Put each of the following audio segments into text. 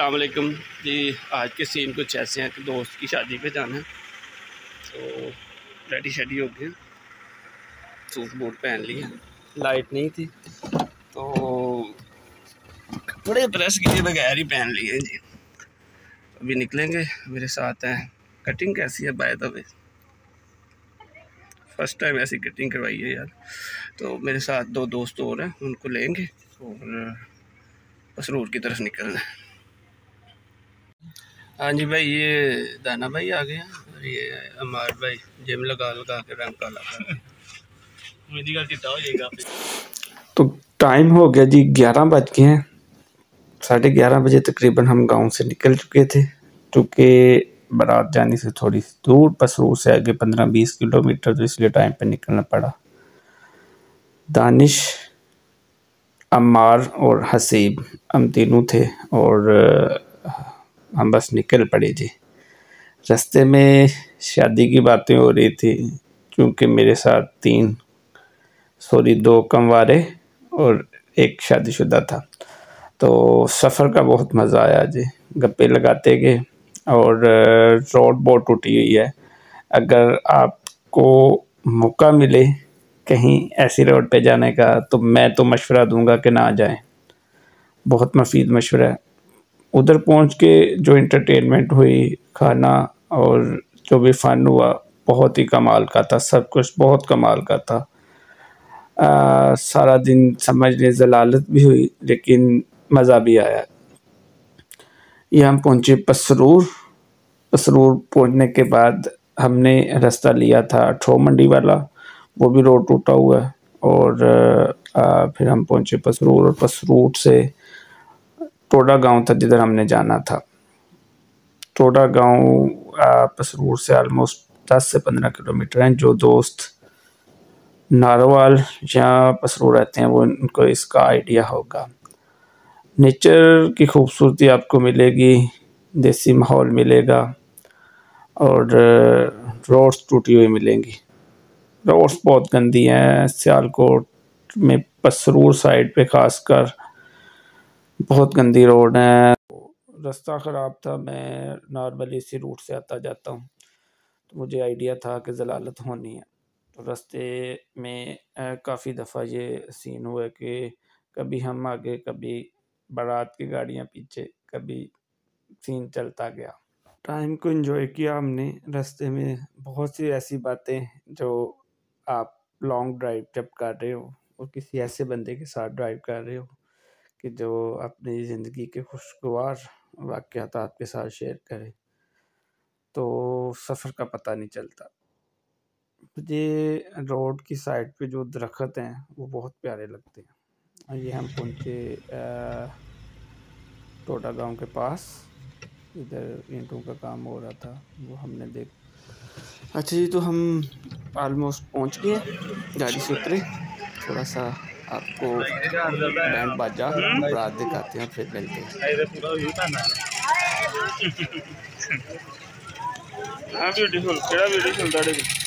अलकुम जी, आज के सीन कुछ ऐसे हैं कि दोस्त की शादी पे जाना है। तो रेडी शेडी हो गए। सूट बूट पहन लिए। लाइट नहीं थी। तो कपड़े प्रेस किए बगैर ही पहन लिए जी। अभी निकलेंगे, मेरे साथ हैं। कटिंग कैसी है by the way first time ऐसी कटिंग करवाई है यार। तो मेरे साथ दो दोस्त और हैं, उनको लेंगे और बस रोड की तरफ़ निकलना है। हाँ जी भाई ये दाना भाई आ गया। और ये अमार भाई जिम लगा लगा के रंग काला हो जाएगा। तो टाइम हो गया जी ग्यारह बज गए हैं। साढ़े ग्यारह बजे तकरीबन हम गाँव से निकल चुके थे क्योंकि बारात जाने से थोड़ी दूर पसरूर से आगे पंद्रह बीस किलोमीटर तो इसलिए टाइम पे निकलना पड़ा। दानिश अमार और हसीब हम तीनों थे और हम बस निकल पड़े जी। रास्ते में शादी की बातें हो रही थी, क्योंकि मेरे साथ तीन, सॉरी, दो कमवारे और एक शादीशुदा था। तो सफ़र का बहुत मज़ा आया जी। गप्पे लगाते गए और रोड बहुत टूटी हुई है। अगर आपको मौका मिले कहीं ऐसी रोड पे जाने का तो मैं तो मशवरा दूँगा कि ना जाएँ। बहुत मफीद मशवरा है। उधर पहुँच के जो इंटरटेनमेंट हुई खाना और जो भी फ़न हुआ बहुत ही कमाल का था सब कुछ बहुत कमाल का था। आ, सारा दिन समझ समझने जलालत भी हुई लेकिन मज़ा भी आया। ये हम पहुँचे पसरूर। पसरूर पहुँचने के बाद हमने रास्ता लिया था ठो मंडी वाला वो भी रोड टूटा हुआ है। और आ, फिर हम पहुँचे पसरूर और पसरूर से टोडा गाँव था जिधर हमने जाना था। टोडा गाँव पसरूर से ऑलमोस्ट दस से पंद्रह किलोमीटर हैं। जो दोस्त नारोवाल या पसरूर रहते हैं, वो उनको इसका आइडिया होगा। नेचर की खूबसूरती आपको मिलेगी, देसी माहौल मिलेगा और रोड्स टूटी हुई मिलेंगी। रोड्स बहुत गंदी हैं, सियालकोट में पसरूर साइड पे खासकर बहुत गंदी रोड है। रास्ता ख़राब था, मैं नॉर्मली इसी रूट से आता जाता हूँ। तो मुझे आइडिया था कि जलालत होनी है। तो रास्ते में काफ़ी दफ़ा ये सीन हुआ कि कभी हम आगे, कभी बारात की गाड़ियाँ पीछे, कभी सीन चलता गया। टाइम को एंजॉय किया हमने। रास्ते में बहुत सी ऐसी बातें जो आप लॉन्ग ड्राइव जब कर रहे हो, और किसी ऐसे बंदे के साथ ड्राइव कर रहे हो कि जो अपनी ज़िंदगी के खुशगवार वाक़ात आपके साथ शेयर करें। तो सफ़र का पता नहीं चलता। मुझे रोड की साइड पे जो दरख्त हैं, वो बहुत प्यारे लगते हैं। ये हम पहुँचे टोटा गाँव के पास। इधर ईंटों का काम हो रहा था, वो हमने देख अच्छा जी तो हम आलमोस्ट पहुँच गए गाड़ी से उतरे, थोड़ा सा आपको बैंड बाजा रात दिखाते हैं फिर मिलते हैं। ब्यूटीफुल ब्यूटीफुल ब्यूटीफुल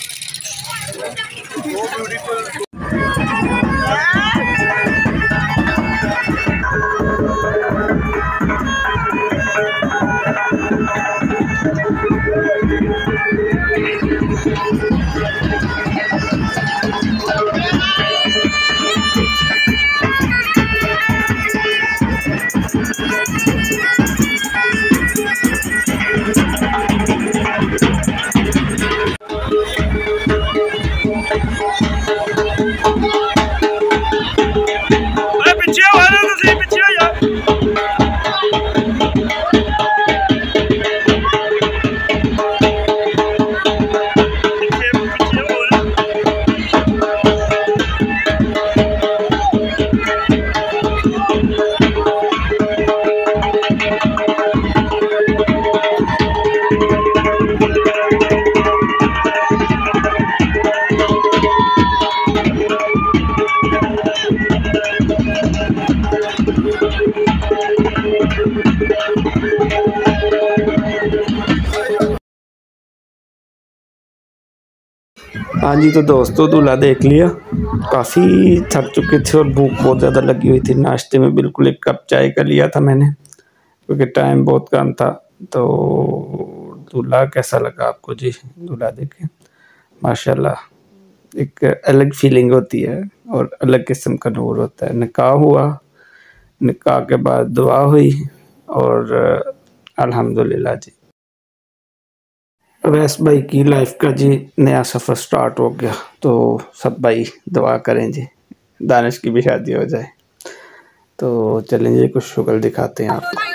हाँ जी तो दोस्तों, दूल्हा देख लिया। काफ़ी थक चुके थे और भूख बहुत ज़्यादा लगी हुई थी। नाश्ते में बिल्कुल एक कप चाय का लिया था मैंने, क्योंकि टाइम बहुत कम था। तो दूल्हा कैसा लगा आपको? जी, दूल्हा देखें माशाल्लाह, एक अलग फीलिंग होती है और अलग किस्म का नूर होता है। निकाह हुआ, निकाह के बाद दुआ हुई और, अल्हम्दुलिल्लाह जी। वैस भाई की लाइफ का जी नया सफ़र स्टार्ट हो गया तो सब भाई दुआ करें जी, दानिश की भी शादी हो जाए। तो चलें जी, कुछ शुक्ल दिखाते हैं आपको।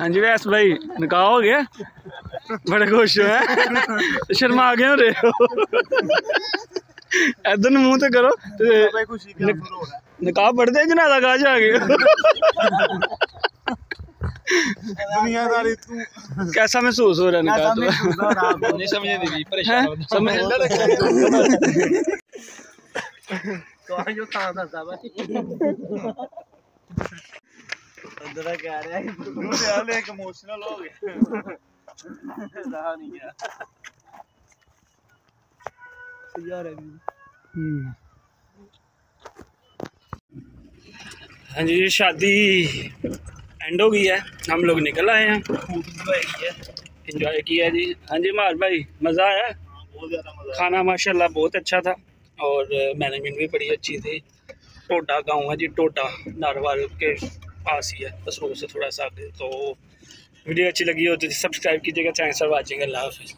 हाँ जी वैस भाई निकाह हो गया बड़े खुश हो हैं शर्मा गए हो रहे हो इधर मुँह तो करो निकाह पढ़ते जनाजा कहा जा गए तू कैसा महसूस हो रहा निकाह तो नहीं समझ नहीं हैं? समझ तो जो था था कह रहा है। मुझे हाल एक इमोशनल हो गया। रहा नहीं गया यार हाँ जी शादी एंड हो गई है। हम लोग निकल आए हैं। इंजॉय किया जी। हाँ जी मार भाई मज़ा आया? बहुत ज़्यादा खाना माशाल्लाह बहुत अच्छा था। और मैनेजमेंट भी बड़ी अच्छी थी। टोडा गाँव है जी टोडा नारवाल के पास ही है। बस रोड से थोड़ा सा आगे। तो वीडियो अच्छी लगी हो तो सब्सक्राइब कीजिएगा थैंक्स फॉर वाचिंग अल्लाह हाफिज़।